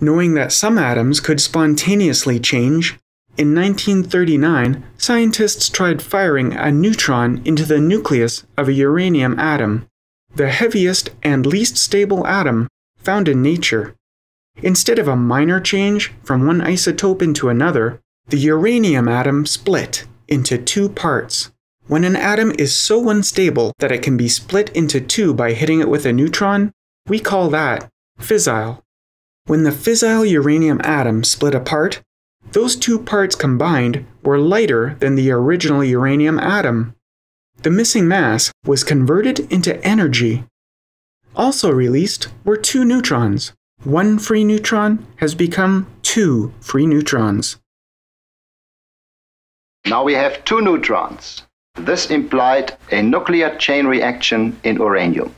Knowing that some atoms could spontaneously change, in 1939 scientists tried firing a neutron into the nucleus of a uranium atom, the heaviest and least stable atom found in nature. Instead of a minor change from one isotope into another, the uranium atom split into two parts. When an atom is so unstable that it can be split into two by hitting it with a neutron, we call that fissile. When the fissile uranium atom split apart, those two parts combined were lighter than the original uranium atom. The missing mass was converted into energy. Also released were two neutrons. One free neutron has become two free neutrons. Now we have two neutrons. This implied a nuclear chain reaction in uranium.